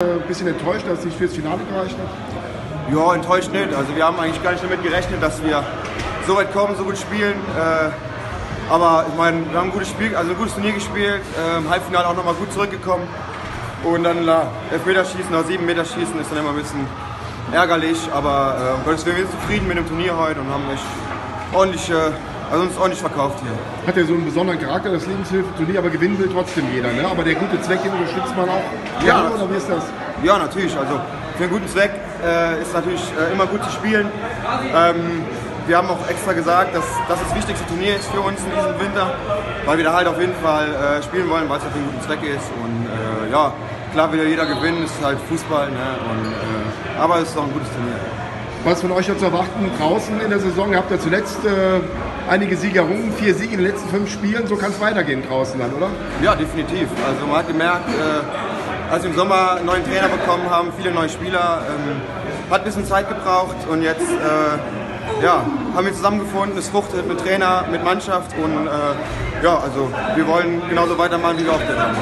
ein bisschen enttäuscht, dass es nicht fürs Finale gereicht hat? Ja, enttäuscht nicht. Also wir haben eigentlich gar nicht damit gerechnet, dass wir so weit kommen, so gut spielen. Äh, aber ich meine, wir haben ein gutes Spiel, also ein gutes Turnier gespielt, im Halbfinale auch nochmal gut zurückgekommen. Und dann klar, Elfmeterschießen oder sieben Meter schießen ist dann immer ein bisschen ärgerlich, aber äh, um Gottes Willen, wir sind zufrieden mit dem Turnier heute und haben echt ordentlich, äh, also uns ordentlich verkauft hier. Hat ja so einen besonderen Charakter, das Lebenshilfe-Turnier, aber gewinnen will trotzdem jeder. Ne? Aber der gute Zweck, den unterstützt man auch. Ja. oder wie ist das? Ja, natürlich. Also für einen guten Zweck äh, ist natürlich äh, immer gut zu spielen. Ähm, wir haben auch extra gesagt, dass das das wichtigste Turnier ist für uns in diesem Winter, weil wir da halt auf jeden Fall äh, spielen wollen, weil es halt für einen guten Zweck ist. Und äh, ja, klar will ja jeder gewinnen, es ist halt Fußball, ne? Und, äh, aber es ist auch ein gutes Turnier. Was von euch noch zu erwarten draußen in der Saison? Ihr habt ja zuletzt äh, einige Siege errungen, vier Siege in den letzten fünf Spielen. So kann es weitergehen draußen dann, oder? Ja, definitiv. Also man hat gemerkt, äh, als wir im Sommer einen neuen Trainer bekommen haben, viele neue Spieler, ähm, hat ein bisschen Zeit gebraucht und jetzt äh, ja, haben wir zusammengefunden, es fruchtet mit Trainer, mit Mannschaft und äh, ja, also wir wollen genauso weitermachen, wie wir auch getan haben.